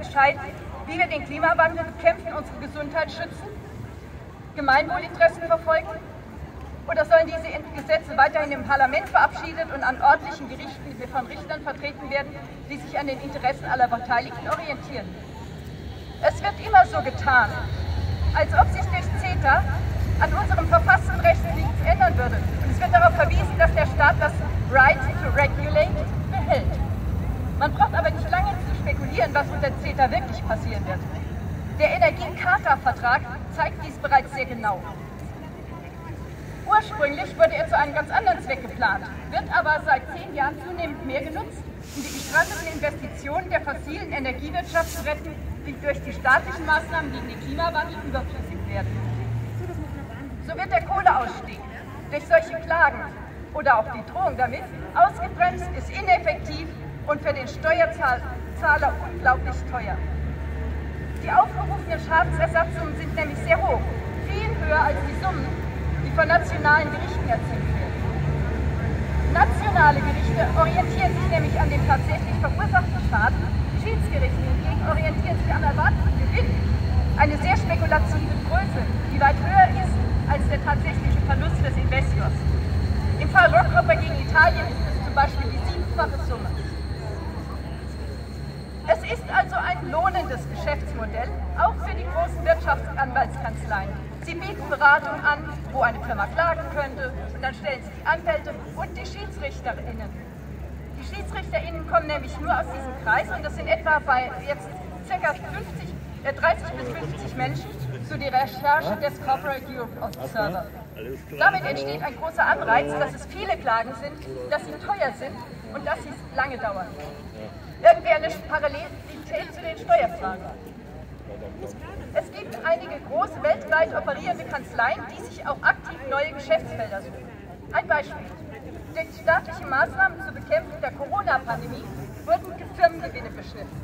entscheiden, wie wir den Klimawandel bekämpfen, unsere Gesundheit schützen, Gemeinwohlinteressen verfolgen? Oder sollen diese Gesetze weiterhin im Parlament verabschiedet und an ordentlichen Gerichten von Richtern vertreten werden, die sich an den Interessen aller Beteiligten orientieren? Es wird immer so getan, als ob sich durch CETA an unserem verfassten Recht nichts ändern würde. Und es wird darauf verwiesen, dass der Staat das Right to Regulate behält. Man braucht aber nicht lange zu spekulieren, was unter CETA wirklich passieren wird. Der Energiecharta-Vertrag zeigt dies bereits sehr genau. Ursprünglich wurde er zu einem ganz anderen Zweck geplant, wird aber seit zehn Jahren zunehmend mehr genutzt, um die gestrandeten Investitionen der fossilen Energiewirtschaft zu retten, die durch die staatlichen Maßnahmen gegen den Klimawandel überflüssig werden. So wird der Kohleausstieg durch solche Klagen oder auch die Drohung damit ausgebremst, ist ineffektiv und für den Steuerzahler unglaublich teuer. Die aufgerufenen Schadensersatzsummen sind nämlich sehr hoch, viel höher als die Summen, die von nationalen Gerichten erzielt werden. Nationale Gerichte orientieren sich nämlich an den tatsächlich verursachten Schaden, Schiedsgerichte hingegen orientieren sich an erwarteten Gewinn. Eine sehr spekulative Größe, die weit höher ist als der tatsächliche Verlust des Investors. Im Fall Rockhopper gegen Italien ist es zum Beispiel die siebenfache Summe. Ist also ein lohnendes Geschäftsmodell, auch für die großen Wirtschaftsanwaltskanzleien. Sie bieten Beratung an, wo eine Firma klagen könnte, und dann stellen sie die Anwälte und die Schiedsrichterinnen. Die Schiedsrichterinnen kommen nämlich nur aus diesem Kreis und das sind etwa bei jetzt ca. 50, äh 30 bis 50 Menschen zu die Recherche des Corporate Europe Observer. Damit entsteht ein großer Anreiz, dass es viele Klagen sind, dass sie teuer sind und dass sie lange dauern irgendwie eine Parallelität zu den Steuerfragen. Es gibt einige große weltweit operierende Kanzleien, die sich auch aktiv neue Geschäftsfelder suchen. Ein Beispiel. Durch staatliche Maßnahmen zur Bekämpfung der Corona-Pandemie wurden Firmengewinne beschnitten.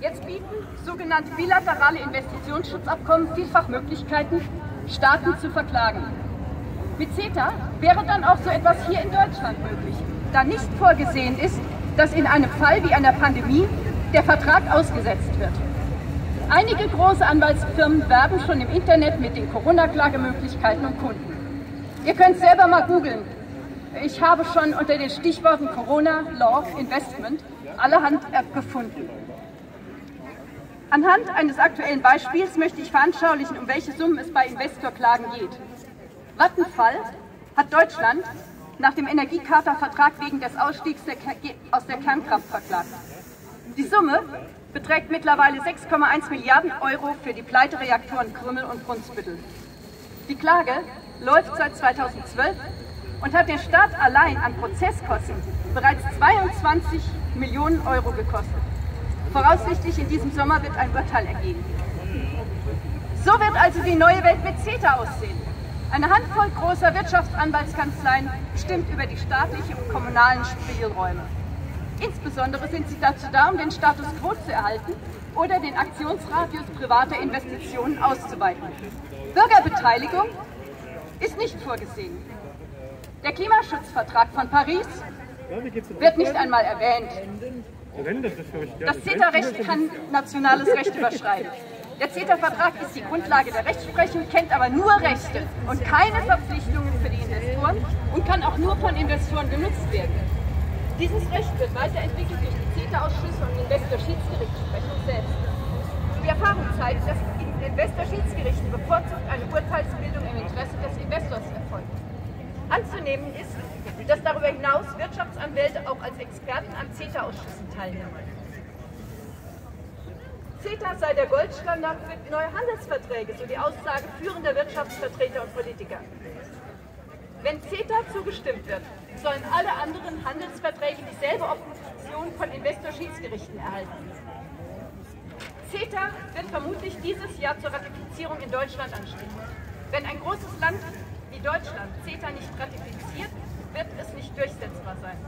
Jetzt bieten sogenannte bilaterale Investitionsschutzabkommen vielfach Möglichkeiten, Staaten zu verklagen. Mit CETA wäre dann auch so etwas hier in Deutschland möglich, da nicht vorgesehen ist, dass in einem Fall wie einer Pandemie der Vertrag ausgesetzt wird. Einige große Anwaltsfirmen werben schon im Internet mit den Corona-Klagemöglichkeiten und Kunden. Ihr könnt selber mal googeln. Ich habe schon unter den Stichworten Corona, Law, Investment allerhand gefunden. Anhand eines aktuellen Beispiels möchte ich veranschaulichen, um welche Summen es bei Investorklagen geht. Vattenfall hat Deutschland nach dem Energiecharta-Vertrag wegen des Ausstiegs der aus der Kernkraft verklagt. Die Summe beträgt mittlerweile 6,1 Milliarden Euro für die Pleitereaktoren Krümmel und Brunsbüttel. Die Klage läuft seit 2012 und hat den Staat allein an Prozesskosten bereits 22 Millionen Euro gekostet. Voraussichtlich in diesem Sommer wird ein Urteil ergeben. So wird also die neue Welt mit CETA aussehen. Eine Handvoll großer Wirtschaftsanwaltskanzleien bestimmt über die staatlichen und kommunalen Spielräume. Insbesondere sind sie dazu da, um den Status quo zu erhalten oder den Aktionsradius privater Investitionen auszuweiten. Bürgerbeteiligung ist nicht vorgesehen. Der Klimaschutzvertrag von Paris wird nicht einmal erwähnt. Das CETA-Recht kann nationales Recht überschreiten. Der CETA-Vertrag ist die Grundlage der Rechtsprechung, kennt aber nur Rechte und keine Verpflichtungen für die Investoren und kann auch nur von Investoren genutzt werden. Dieses Recht wird weiterentwickelt durch die CETA-Ausschüsse und Investor-Schiedsgerichtsprechung selbst. Die Erfahrung zeigt, dass in Investor-Schiedsgerichten bevorzugt eine Urteilsbildung im Interesse des Investors erfolgt. Anzunehmen ist, dass darüber hinaus Wirtschaftsanwälte auch als Experten an CETA-Ausschüssen teilnehmen. CETA sei der Goldstandard für neue Handelsverträge, so die Aussage führender Wirtschaftsvertreter und Politiker. Wenn CETA zugestimmt wird, sollen alle anderen Handelsverträge dieselbe Option von Investor-Schiedsgerichten erhalten. CETA wird vermutlich dieses Jahr zur Ratifizierung in Deutschland anstehen. Wenn ein großes Land wie Deutschland CETA nicht ratifiziert, wird es nicht durchsetzbar sein.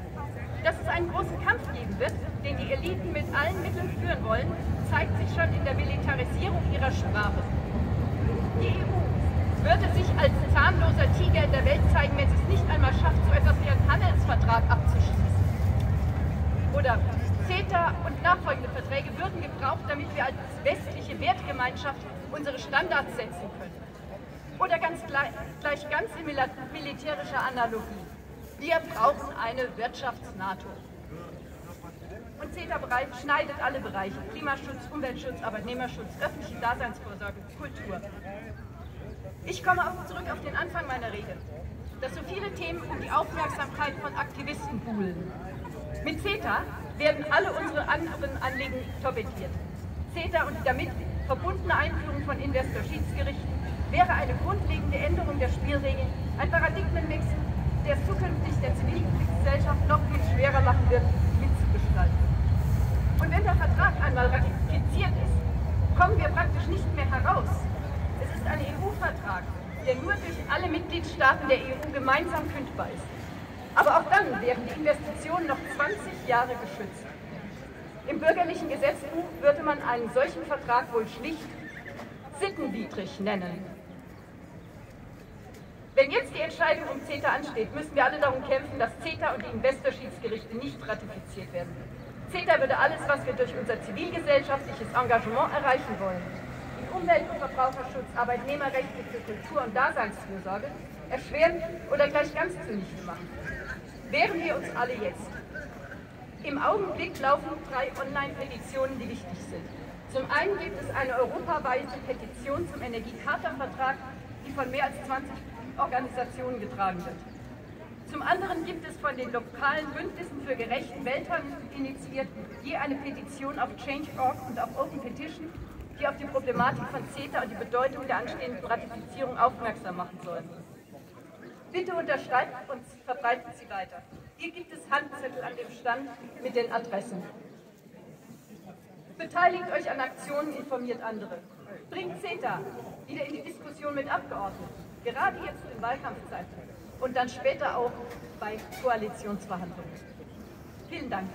Dass es einen großen Kampf geben wird, den die Eliten mit allen Mitteln führen wollen, zeigt sich schon in der Militarisierung ihrer Sprache. Die EU würde sich als zahnloser Tiger in der Welt zeigen, wenn sie es nicht einmal schafft, so etwas wie einen Handelsvertrag abzuschließen. Oder CETA und nachfolgende Verträge würden gebraucht, damit wir als westliche Wertgemeinschaft unsere Standards setzen können. Oder ganz gleich, gleich ganz in militärischer Analogie. Wir brauchen eine Wirtschafts-NATO. Und CETA schneidet alle Bereiche, Klimaschutz, Umweltschutz, Arbeitnehmerschutz, öffentliche Daseinsvorsorge, Kultur. Ich komme auch zurück auf den Anfang meiner Rede, dass so viele Themen um die Aufmerksamkeit von Aktivisten buhlen. Mit CETA werden alle unsere anderen Anliegen torpediert. CETA und die damit verbundene Einführung von Investor-Schiedsgerichten wäre eine grundlegende Änderung der Spielregeln, ein Paradigmenmix, der es zukünftig der Zivilgesellschaft noch viel schwerer machen wird, mitzugestalten. Und wenn der Vertrag einmal ratifiziert ist, kommen wir praktisch nicht mehr heraus. Es ist ein EU-Vertrag, der nur durch alle Mitgliedstaaten der EU gemeinsam kündbar ist. Aber auch dann wären die Investitionen noch 20 Jahre geschützt. Im bürgerlichen Gesetzbuch würde man einen solchen Vertrag wohl schlicht sittenwidrig nennen. Wenn jetzt die Entscheidung CETA ansteht, müssen wir alle darum kämpfen, dass CETA und die Investorschiedsgerichte nicht ratifiziert werden. CETA würde alles, was wir durch unser zivilgesellschaftliches Engagement erreichen wollen, wie Umwelt- und Verbraucherschutz, Arbeitnehmerrechte für Kultur und Daseinsfürsorge, erschweren oder gleich ganz zunichte machen. Wehren wir uns alle jetzt. Im Augenblick laufen drei Online-Petitionen, die wichtig sind. Zum einen gibt es eine europaweite Petition zum Energiecharta-Vertrag, die von mehr als 20 Organisationen getragen wird. Zum anderen gibt es von den lokalen Bündnissen für gerechten Welthandel initiiert je eine Petition auf Change.org und auf Open Petition, die auf die Problematik von CETA und die Bedeutung der anstehenden Ratifizierung aufmerksam machen sollen. Bitte unterschreibt und verbreitet sie weiter. Hier gibt es Handzettel an dem Stand mit den Adressen. Beteiligt euch an Aktionen, informiert andere. Bringt CETA wieder in die Diskussion mit Abgeordneten, gerade jetzt in Wahlkampfzeiten und dann später auch bei Koalitionsverhandlungen. Vielen Dank.